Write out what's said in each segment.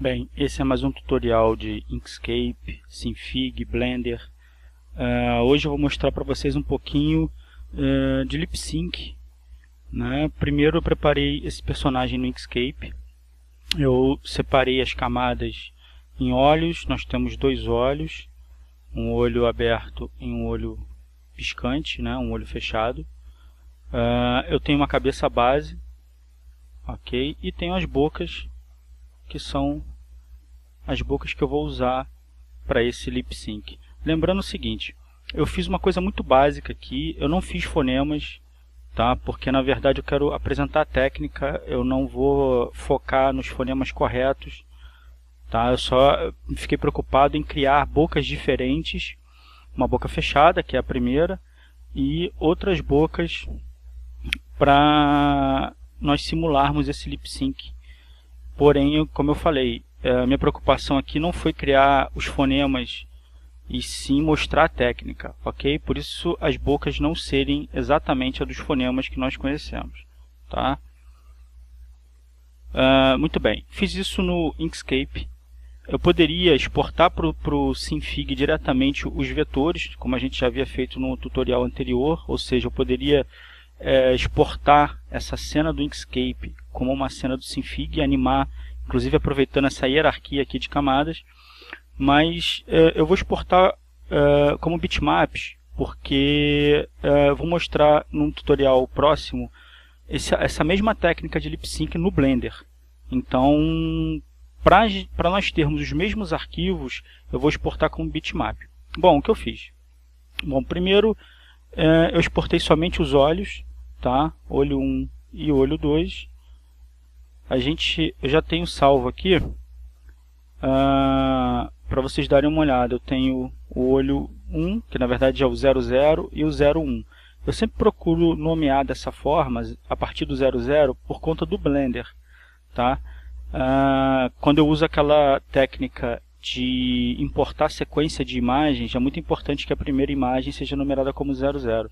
Bem, esse é mais um tutorial de Inkscape, Synfig, Blender. Uh, hoje eu vou mostrar para vocês um pouquinho uh, de lip sync. Né? Primeiro eu preparei esse personagem no Inkscape. Eu separei as camadas em olhos, nós temos dois olhos, um olho aberto e um olho piscante, né? um olho fechado. Uh, eu tenho uma cabeça base, ok? E tenho as bocas, que são as bocas que eu vou usar para esse lip sync. Lembrando o seguinte, eu fiz uma coisa muito básica aqui, eu não fiz fonemas, tá? Porque na verdade eu quero apresentar a técnica, eu não vou focar nos fonemas corretos, tá? Eu só fiquei preocupado em criar bocas diferentes, uma boca fechada, que é a primeira, e outras bocas para nós simularmos esse lip sync. Porém, como eu falei, a minha preocupação aqui não foi criar os fonemas e sim mostrar a técnica, ok? Por isso as bocas não serem exatamente a dos fonemas que nós conhecemos, tá? Uh, muito bem, fiz isso no Inkscape. Eu poderia exportar para o Synfig diretamente os vetores, como a gente já havia feito no tutorial anterior, ou seja, eu poderia é, exportar essa cena do Inkscape como uma cena do Synfig e animar, inclusive aproveitando essa hierarquia aqui de camadas, mas é, eu vou exportar é, como bitmaps, porque é, vou mostrar num tutorial próximo esse, essa mesma técnica de lip sync no Blender. Então, para nós termos os mesmos arquivos, eu vou exportar como bitmap. Bom, o que eu fiz? Bom, primeiro eu exportei somente os olhos, tá? Olho 1 e olho 2. A gente, eu já tenho salvo aqui, uh, ah, para vocês darem uma olhada. Eu tenho o olho 1, que na verdade é o 00, e o 01. Eu sempre procuro nomear dessa forma, a partir do 00, por conta do Blender. Tá? Uh, quando eu uso aquela técnica de importar sequência de imagens, é muito importante que a primeira imagem seja numerada como 00.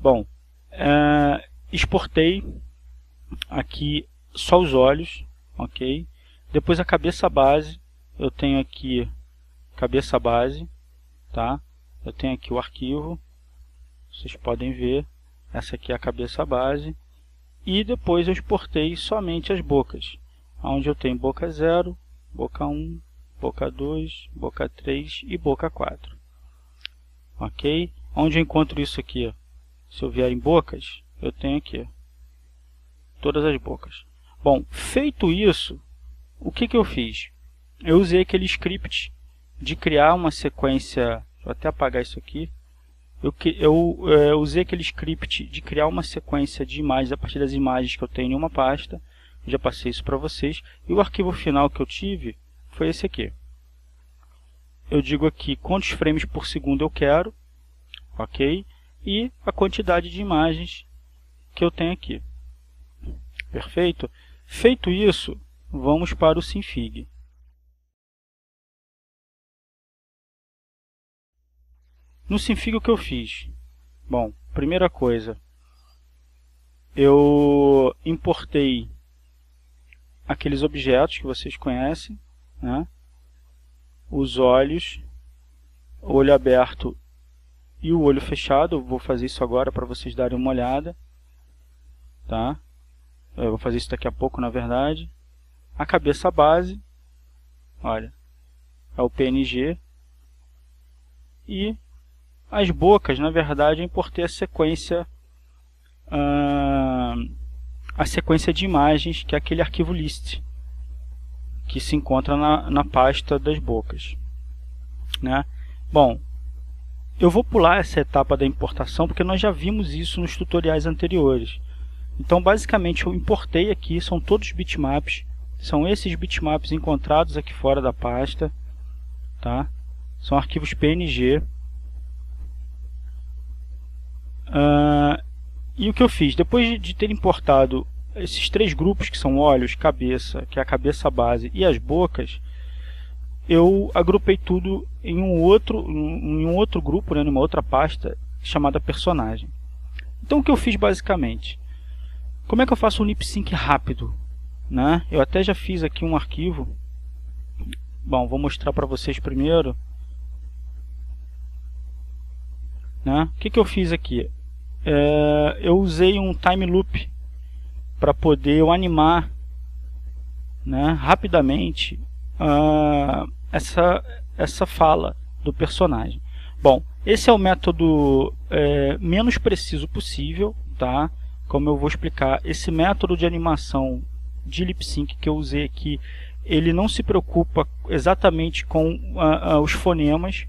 Bom, Uh, exportei aqui só os olhos, ok? Depois a cabeça base, eu tenho aqui cabeça base, tá? Eu tenho aqui o arquivo, vocês podem ver, essa aqui é a cabeça base. E depois eu exportei somente as bocas, onde eu tenho boca 0, boca 1, boca 2, boca 3 e boca 4. Ok? Onde eu encontro isso aqui? Se eu vier em bocas, eu tenho aqui todas as bocas. Bom, feito isso, o que, que eu fiz? Eu usei aquele script de criar uma sequência. Vou até apagar isso aqui. Eu, eu é, usei aquele script de criar uma sequência de imagens a partir das imagens que eu tenho em uma pasta. Já passei isso para vocês. E o arquivo final que eu tive foi esse aqui. Eu digo aqui quantos frames por segundo eu quero. Ok? e a quantidade de imagens que eu tenho aqui. Perfeito? Feito isso, vamos para o Synfig. No Synfig o que eu fiz? Bom, primeira coisa, eu importei aqueles objetos que vocês conhecem, né? os olhos, olho aberto e o olho fechado. Eu vou fazer isso agora para vocês darem uma olhada. Tá? Eu vou fazer isso daqui a pouco, na verdade. A cabeça base, olha, é o PNG. E as bocas, na verdade, eu importei a sequência, uh, a sequência de imagens, que é aquele arquivo list, que se encontra na, na pasta das bocas. Né? Bom, eu vou pular essa etapa da importação porque nós já vimos isso nos tutoriais anteriores. Então, basicamente, eu importei aqui, são todos bitmaps. São esses bitmaps encontrados aqui fora da pasta. Tá? São arquivos PNG. Uh, e o que eu fiz? Depois de ter importado esses três grupos, que são olhos, cabeça, que é a cabeça base, e as bocas, eu agrupei tudo em um outro, em um outro grupo, né, numa outra pasta chamada personagem. Então o que eu fiz basicamente? Como é que eu faço um lip sync rápido? Né? Eu até já fiz aqui um arquivo Bom, vou mostrar para vocês primeiro. Né? O que, que eu fiz aqui? É, eu usei um time loop para poder eu animar né, rapidamente uh, essa, essa fala do personagem. Bom, esse é o método é, menos preciso possível, tá? Como eu vou explicar, esse método de animação de lip sync que eu usei aqui, ele não se preocupa exatamente com uh, uh, os fonemas.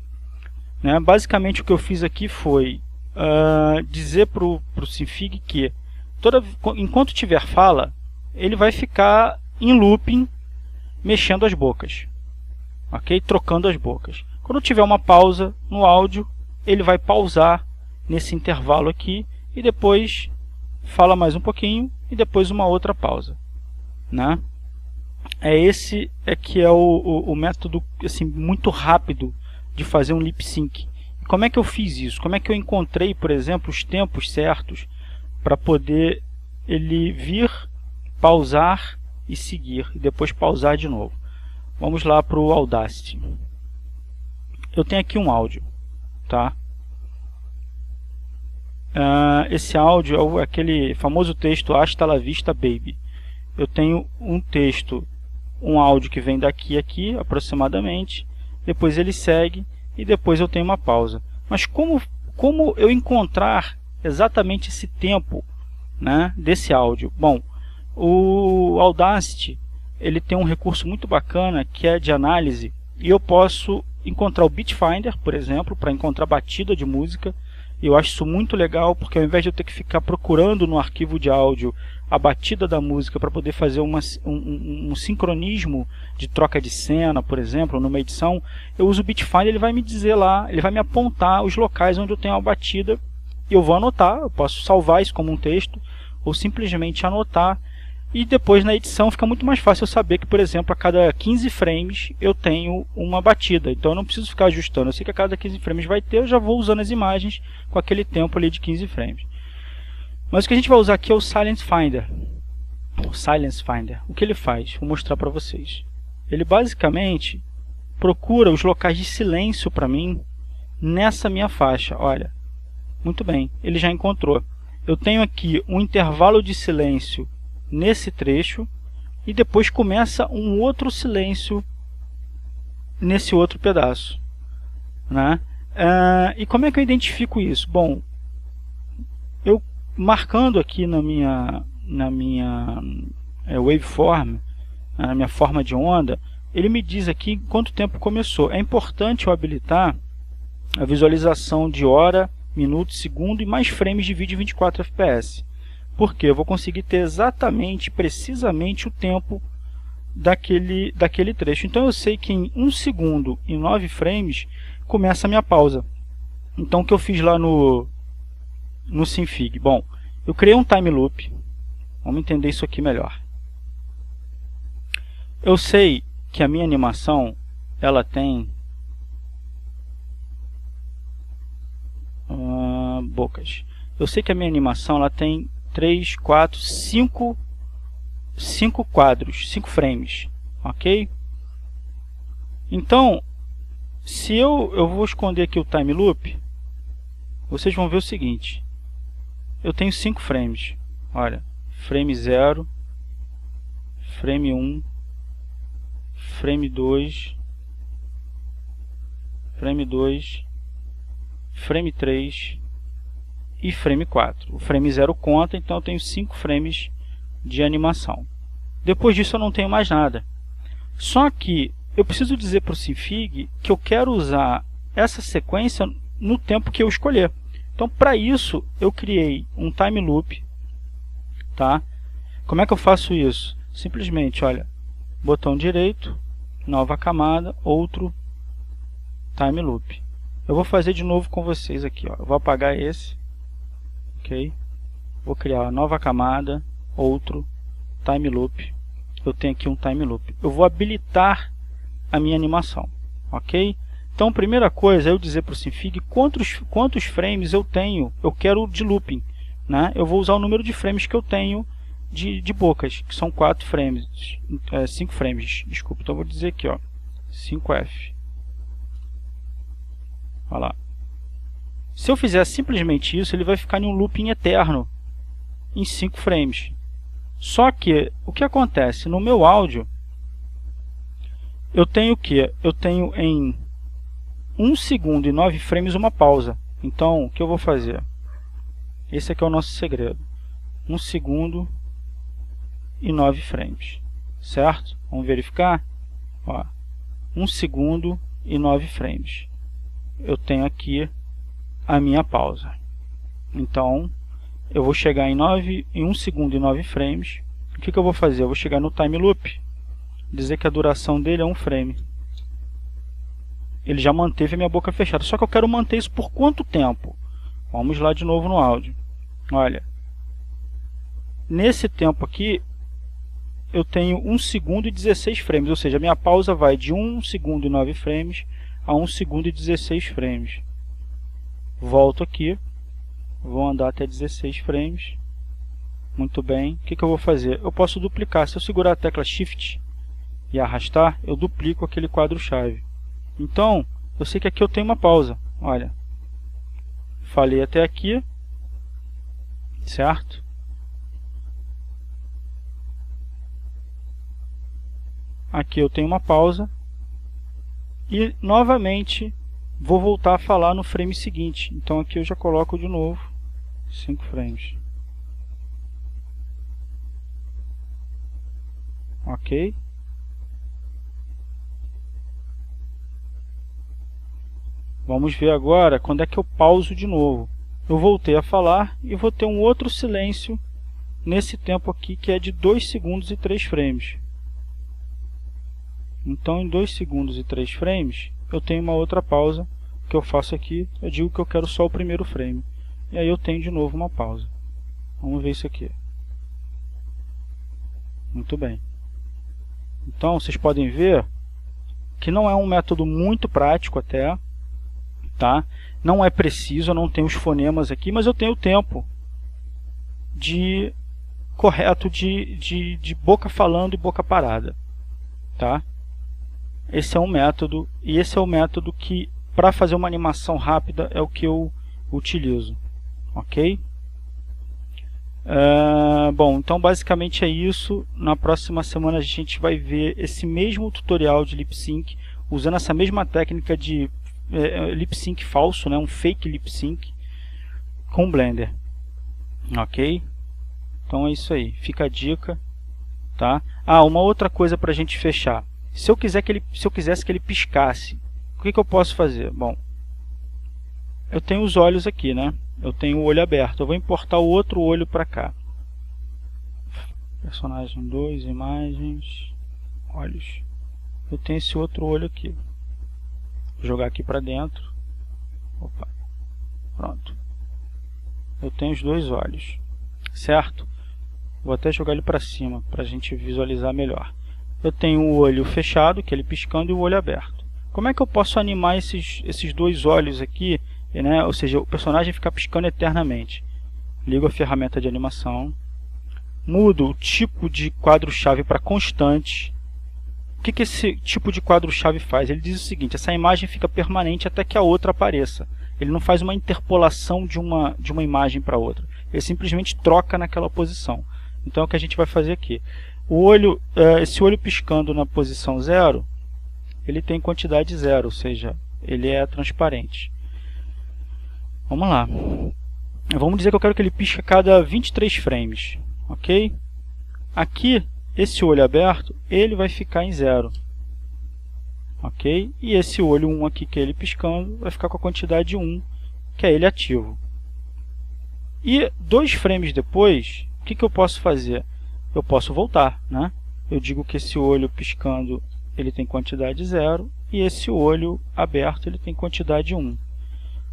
Né? Basicamente o que eu fiz aqui foi uh, dizer para o Sinfig que toda, enquanto tiver fala, ele vai ficar em looping mexendo as bocas, ok? Trocando as bocas. Quando tiver uma pausa no áudio, ele vai pausar nesse intervalo aqui e depois fala mais um pouquinho e depois uma outra pausa, né? É esse é que é o, o, o método assim muito rápido de fazer um lip sync. Como é que eu fiz isso? Como é que eu encontrei, por exemplo, os tempos certos para poder ele vir, pausar e seguir e depois pausar de novo. Vamos lá para o Audacity. Eu tenho aqui um áudio, tá? Uh, esse áudio é aquele famoso texto Hasta la vista baby. Eu tenho um texto, um áudio que vem daqui a aqui aproximadamente, depois ele segue e depois eu tenho uma pausa. Mas como, como eu encontrar exatamente esse tempo né, desse áudio? Bom, o Audacity ele tem um recurso muito bacana que é de análise e eu posso encontrar o Bitfinder, por exemplo, para encontrar batida de música eu acho isso muito legal porque ao invés de eu ter que ficar procurando no arquivo de áudio a batida da música para poder fazer uma, um, um, sincronismo de troca de cena, por exemplo, numa edição, eu uso o Bitfinder, ele vai me dizer lá, ele vai me apontar os locais onde eu tenho a batida e eu vou anotar, eu posso salvar isso como um texto ou simplesmente anotar e depois na edição fica muito mais fácil eu saber que, por exemplo, a cada 15 frames eu tenho uma batida. Então eu não preciso ficar ajustando. Eu sei que a cada 15 frames vai ter, eu já vou usando as imagens com aquele tempo ali de 15 frames. Mas o que a gente vai usar aqui é o Silence Finder. O Silence Finder. O que ele faz? Vou mostrar para vocês. Ele basicamente procura os locais de silêncio para mim nessa minha faixa. Olha, muito bem, ele já encontrou. Eu tenho aqui um intervalo de silêncio nesse trecho e depois começa um outro silêncio nesse outro pedaço. Né? Uh, e como é que eu identifico isso? Bom, eu marcando aqui na minha, na minha é, waveform, na minha forma de onda, ele me diz aqui quanto tempo começou. É importante eu habilitar a visualização de hora, minuto, segundo e mais frames de vídeo 24 fps porque eu vou conseguir ter exatamente, precisamente o tempo daquele, daquele trecho. Então eu sei que em 1 segundo e 9 frames começa a minha pausa. Então o que eu fiz lá no, no Sinfig? Bom, eu criei um time loop. Vamos entender isso aqui melhor. Eu sei que a minha animação ela tem uh, bocas. Eu sei que a minha animação ela tem 3, 4, 5, 5 quadros, 5 frames, ok? Então, se eu, eu vou esconder aqui o time loop, vocês vão ver o seguinte, eu tenho 5 frames, olha, frame 0, frame 1, frame 2, frame 2, frame 3, e frame 4. O frame 0 conta, então eu tenho 5 frames de animação. Depois disso eu não tenho mais nada. Só que eu preciso dizer para o Sinfig que eu quero usar essa sequência no tempo que eu escolher. Então para isso eu criei um time loop. Tá? Como é que eu faço isso? Simplesmente, olha, botão direito, nova camada, outro time loop. Eu vou fazer de novo com vocês aqui. Ó. Eu vou apagar esse ok? Vou criar uma nova camada, outro time loop. Eu tenho aqui um time loop. Eu vou habilitar a minha animação, ok? Então, primeira coisa é eu dizer para o Sinfig quantos, quantos frames eu tenho, eu quero de looping. Né? Eu vou usar o número de frames que eu tenho de, de bocas, que são 4 frames, 5 é, frames, desculpa. Então, eu vou dizer aqui, ó, 5F. Olha lá. Se eu fizer simplesmente isso, ele vai ficar em um looping eterno em 5 frames. Só que o que acontece no meu áudio, eu tenho o que? Eu tenho em 1 segundo e 9 frames uma pausa. Então, o que eu vou fazer? Esse aqui é o nosso segredo. 1 segundo e 9 frames. Certo? Vamos verificar? Ó, 1 segundo e 9 frames. Eu tenho aqui a minha pausa. Então, eu vou chegar em, 9, em 1 segundo e 9 frames. O que, que eu vou fazer? Eu vou chegar no time loop, dizer que a duração dele é um frame. Ele já manteve a minha boca fechada. Só que eu quero manter isso por quanto tempo? Vamos lá de novo no áudio. Olha, nesse tempo aqui, eu tenho 1 segundo e 16 frames, ou seja, a minha pausa vai de 1 segundo e 9 frames a 1 segundo e 16 frames. Volto aqui, vou andar até 16 frames. Muito bem. O que, que eu vou fazer? Eu posso duplicar. Se eu segurar a tecla Shift e arrastar, eu duplico aquele quadro-chave. Então, eu sei que aqui eu tenho uma pausa. Olha, falei até aqui, certo? Aqui eu tenho uma pausa e novamente vou voltar a falar no frame seguinte. Então aqui eu já coloco de novo 5 frames. Ok? Vamos ver agora quando é que eu pauso de novo. Eu voltei a falar e vou ter um outro silêncio nesse tempo aqui que é de 2 segundos e 3 frames. Então em 2 segundos e 3 frames eu tenho uma outra pausa que eu faço aqui, eu digo que eu quero só o primeiro frame. E aí eu tenho de novo uma pausa. Vamos ver isso aqui. Muito bem. Então vocês podem ver que não é um método muito prático até, tá? Não é preciso, eu não tenho os fonemas aqui, mas eu tenho o tempo de correto de, de, de boca falando e boca parada, tá? Esse é um método e esse é o método que para fazer uma animação rápida é o que eu utilizo, ok? Uh, bom, então basicamente é isso. Na próxima semana a gente vai ver esse mesmo tutorial de lip sync usando essa mesma técnica de é, lip sync falso, né, um fake lip sync com Blender, ok? Então é isso aí. Fica a dica, tá? Ah, uma outra coisa para a gente fechar. Se eu, quiser que ele, se eu quisesse que ele piscasse, o que, que eu posso fazer? Bom, eu tenho os olhos aqui, né? Eu tenho o olho aberto. Eu vou importar o outro olho para cá. Personagem 2, imagens, olhos. Eu tenho esse outro olho aqui. Vou jogar aqui para dentro. Opa. Pronto. Eu tenho os dois olhos. Certo? Vou até jogar ele para cima para a gente visualizar melhor eu tenho o olho fechado, que é ele piscando, e o olho aberto. Como é que eu posso animar esses, esses dois olhos aqui, né? ou seja, o personagem ficar piscando eternamente? Ligo a ferramenta de animação, mudo o tipo de quadro-chave para constante. O que, que esse tipo de quadro-chave faz? Ele diz o seguinte, essa imagem fica permanente até que a outra apareça. Ele não faz uma interpolação de uma, de uma imagem para outra. Ele simplesmente troca naquela posição. Então é o que a gente vai fazer aqui. O olho, é, esse olho piscando na posição zero, ele tem quantidade zero, ou seja, ele é transparente. Vamos lá. Vamos dizer que eu quero que ele pisque a cada 23 frames, ok? Aqui, esse olho aberto, ele vai ficar em zero, ok? E esse olho 1 aqui que é ele piscando vai ficar com a quantidade 1, que é ele ativo. E dois frames depois, o que, que eu posso fazer? Eu posso voltar, né? Eu digo que esse olho piscando ele tem quantidade zero e esse olho aberto ele tem quantidade 1.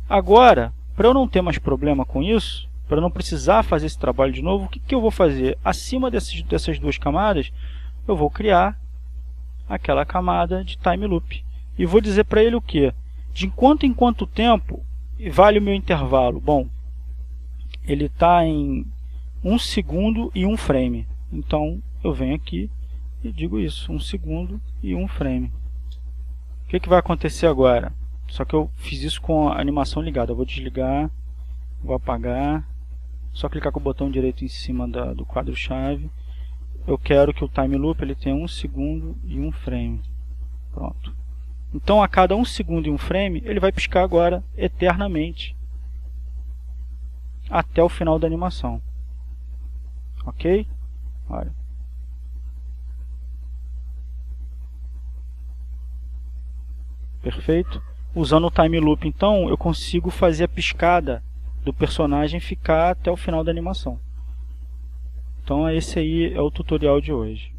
Agora, para eu não ter mais problema com isso, para não precisar fazer esse trabalho de novo, o que, que eu vou fazer? Acima desses, dessas duas camadas, eu vou criar aquela camada de time loop. E vou dizer para ele o que? De quanto em quanto tempo vale o meu intervalo? Bom, ele está em 1 segundo e 1 frame. Então eu venho aqui e digo isso, um segundo e um frame. que, que vai acontecer agora? Só que eu fiz isso com a animação ligada. Eu vou desligar, vou apagar, só clicar com o botão direito em cima da, do quadro-chave. Eu quero que o time loop ele tenha um segundo e um frame. Pronto. Então a cada um segundo e um frame, ele vai piscar agora eternamente. Até o final da animação. Ok? Olha. Perfeito? Usando o time loop, então, eu consigo fazer a piscada do personagem ficar até o final da animação. Então esse aí é o tutorial de hoje.